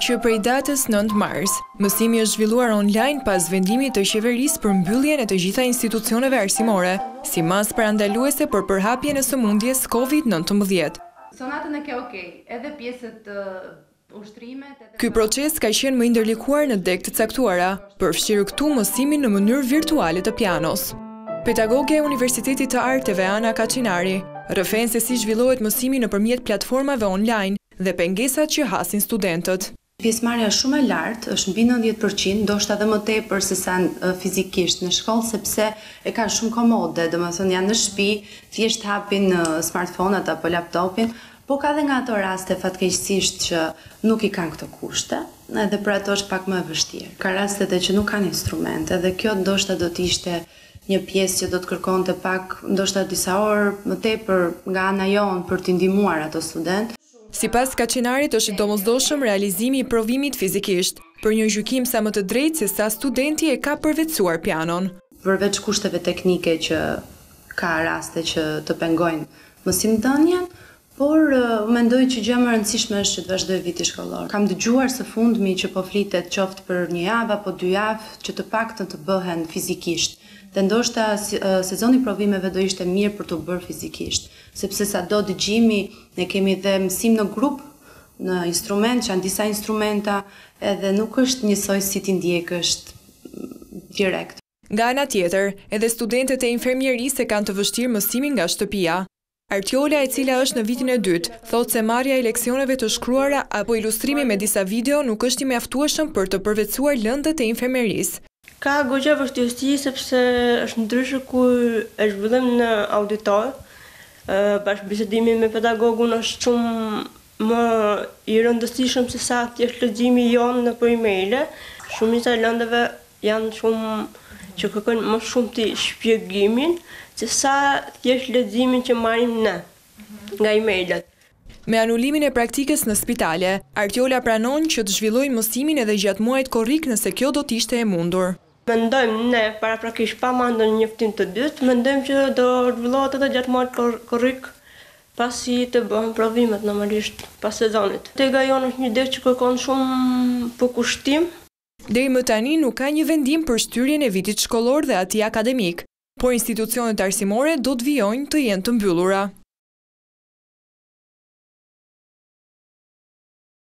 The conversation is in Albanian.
Që prej datës nëntë mars, mësimi është zhvilluar online pas vendimit të qeverisë për mbylljen e të gjitha institucioneve arsimore, si masë parandaluese për përhapjen e sëmundjes Covid nëntëmbëdhjetë. Ky proces ka qenë më i ndërlikuar në degë të caktuara. Përfshirë këtu mësimin në mënyrë virtuale të pianos. Pedagogja e Universitetit të Arteve Ana Kaçinari rrëfen se si zhvillohet mësimi nëpërmjet platformave online dhe pengesat që hasin studentët. Pjesëmarrja është shumë e lartë është mbi nëntëdhjetë për qind, ndoshta edhe më tepër se sa fizikisht në shkollë sepse e kanë shumë komode, domethënë janë në shtëpi, thjesht hapin smartfonat apo laptopin, Po ka dhe nga ato raste fatkeqësisht që nuk i kanë këto kushte, edhe për ato është pak më e vështirë. Ka raste edhe që nuk kanë instrumente dhe kjo ndoshta do të ishte një pjesë që do të kërkonte pak, ndoshta disa orë më tepër nga ana jonë për t'i ndihmuar ato studentë. Sipas Kaçinarit është i domosdoshëm realizimi i provimit fizikisht, për një gjykim sa më të drejtë se sa studenti e ka përvetësuar pianon. Përveç kushteve teknike që ka raste që të pengojnë mësimdhënien, por mendoj që gjëja më e rëndësishme është që të vazhdojë viti shkollor. Kam dëgjuar së fundmi që po flitet qoftë për një javë apo dy javë që të paktën të bëhen fizikisht dhe ndoshta sezoni i provimeve do ishte mirë për t'u bërë fizikisht, sepse sado dëgjimi ne kemi dhe mësim në grup në instrument që janë disa instrumenta edhe nuk është njësoj si t'i ndjekësh direkt. Nga ana tjetër, edhe studentët e infermierisë e kanë të vështirë mësimin nga shtëpia. Artiola, e cila është në vitin e dytë, thotë se marrja e leksioneve të shkruara apo ilustrimi me disa video nuk është i mjaftueshëm për të përvetësuar lëndët e infermierisë. Ka goxha vështirësi sepse është ndryshe kur e zhvillim në auditor. Bashkëbisedimi me pedagogun është shumë Më i rëndësishëm se sa thjesht leximi jonë nëpër emaile, shumica e lëndëve janë shumë që kërkojnë më shumë shpjegimin se sa thjesht leximin që marrim ne nga emailet. Me anulimin e praktikës në spitale, Artiola pranon që të zhvillojë mësimin edhe gjatë muajit korrik nëse kjo do të ishte e mundur. Mendojmë ne paraprakisht pa marrë ndonjë njoftim të dytë, mendojmë që do zhvillohet edhe gjatë muajit korrik pasi të bëhen provimet normalisht pas sezonit. Dega jonë është një degë që kërkon shumë përkushtim. Deri më tani nuk ka një vendim për shtyrjen e vitit shkollor dhe atij akademik, por institucionet arsimore do të vijojnë të jenë të mbyllura.